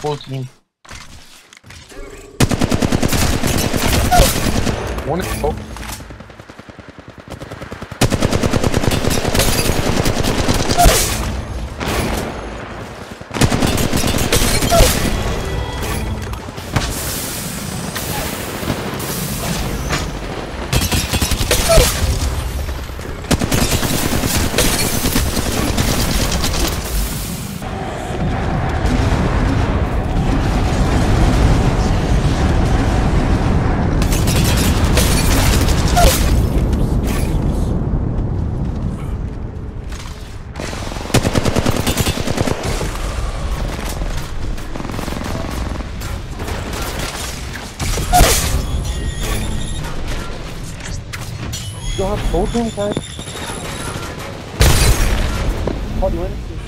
full team. One is you have them, guys. How do you win?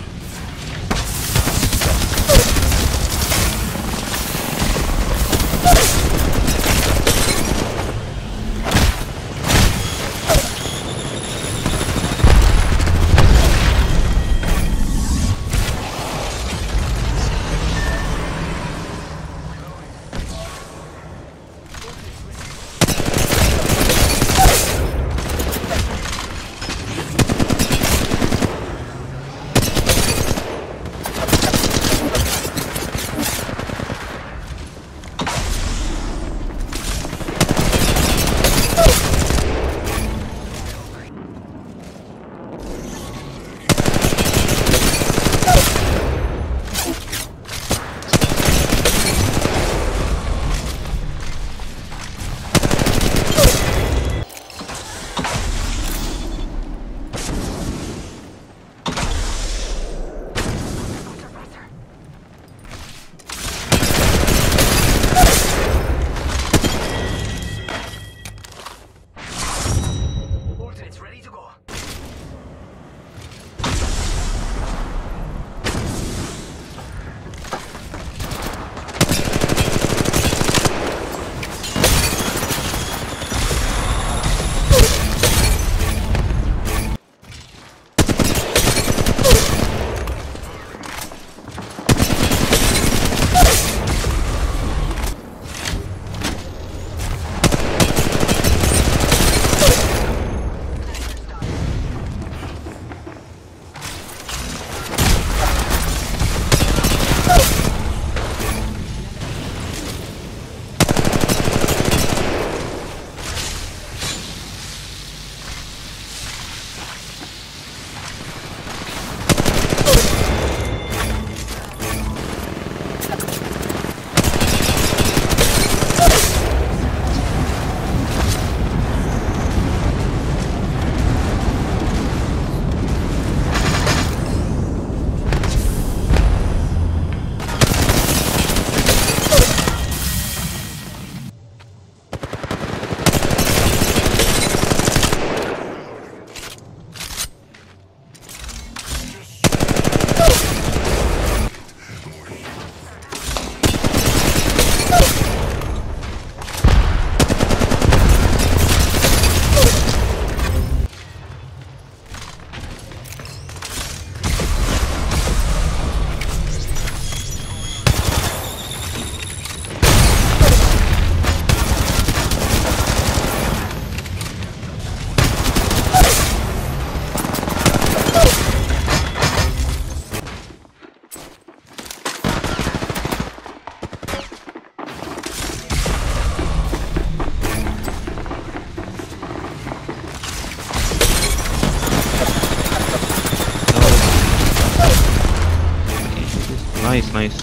nice.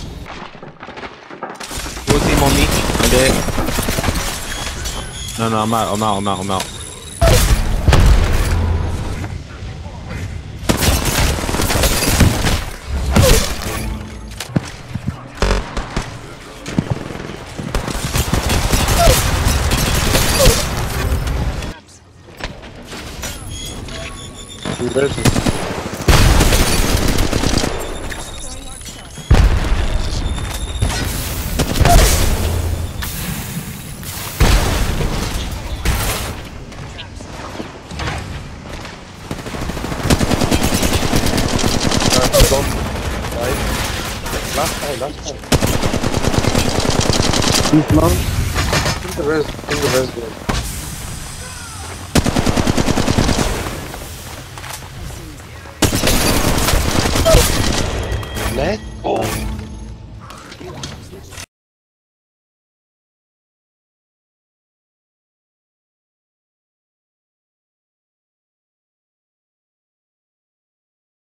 Full team on me. I'm dead. No, no, I'm out, I'm out, I'm out, I'm out. Reverses. Last guy, last guy. He's low. In the res, in the res game. Let